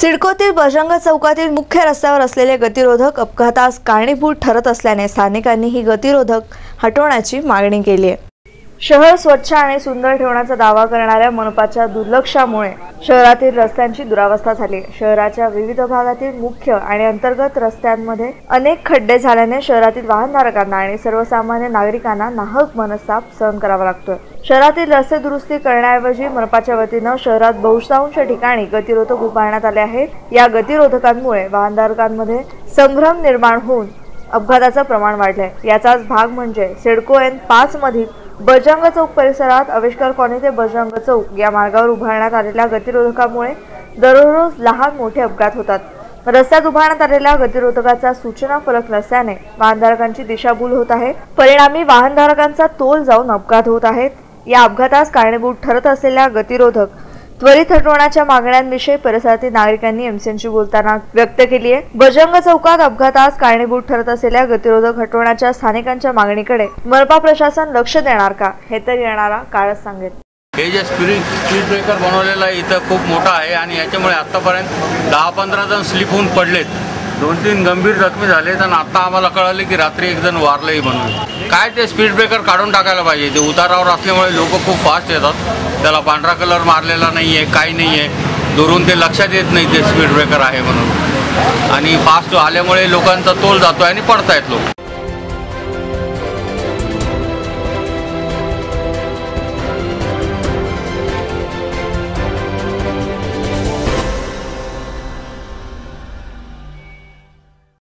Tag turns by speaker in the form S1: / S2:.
S1: सिडकोतील बजरंग चौकातील मुख्य रस्त्यावर असलेले गतिरोधक अपघातास कारणीभूत ठरत असल्याने स्थानिकांनी ही गतिरोधक हटवण्याची मागणी केली आहे. शहर स्वच्छ आणि सुंदर ठेवण्याचा दावा करणाऱ्या मनपाच्या दुर्लक्षामुळे शहरातील रस्त्यांची दुरावस्था झाली. शहराच्या विविध भागातील मुख्य आणि अंतर्गत रस्त्यांमध्ये अनेक खड्डे झाल्याने शहरातील वाहनधारकांना आणि सर्वसामान्य नागरिकांना नाहक मनस्ताप सहन करावा लागतोय. शहरातील रस्ते दुरुस्ती करण्याऐवजी मनपाच्या वतीनं शहरात बहुतांश ठिकाणी गतिरोधक उभारण्यात आले आहेत. या गतिरोधकांमुळे वाहनधारकांमध्ये संभ्रम निर्माण होऊन अपघाताचं प्रमाण वाढलंय. याचाच भाग म्हणजे सिडको एन पाच मधील बजरंग चौक परिसरात आविष्कार कॉलनी ते बजरंग चौक या मार्गावर उभारण्यात आलेल्या गतिरोधकामुळे दररोज लहान मोठे अपघात होतात. रस्त्यात उभारण्यात आलेल्या गतिरोधकाचा सूचना फलक नसल्याने वाहनधारकांची दिशाभूल होत आहे. परिणामी वाहनधारकांचा तोल जाऊन अपघात होत आहेत या अपघातास कारणीभूत ठरत असलेल्या गतिरोधक त्वरित हटवण्याच्या मागण्यांविषयी परिसरातील नागरिकांनी एमसीएनशी बोलताना व्यक्त केली आहे बजरंग चौकात अपघातास कारणीभूत ठरत असलेल्या गतिरोधक हटवण्याच्या स्थानिकांच्या मागणीकडे मनपा प्रशासन लक्ष देणार का? हे तर येणारा काळच सांगेल.
S2: हे जे स्पीड स्पीड ब्रेकर बनवलेलं आहे इथं खूप मोठं आहे आणि याच्यामुळे आत्तापर्यंत दहा पंधरा जण स्लिप होऊन पडलेत. दोन तीन गंभीर जखमी झाले आणि आत्ता आम्हाला कळाले की रात्री एक जण वारलंही म्हणून. काय ते स्पीड ब्रेकर काढून टाकायला पाहिजे? ते उतारावर असल्यामुळे लोक खूप फास्ट येतात. त्याला पांढरा कलर मारलेला नाही आहे काही नाही आहे दुरून ते लक्षात येत नाही ते स्पीड ब्रेकर आहे म्हणून. आणि फास्ट आल्यामुळे लोकांचा तोल जातो आहे आणि पडतायत लोक.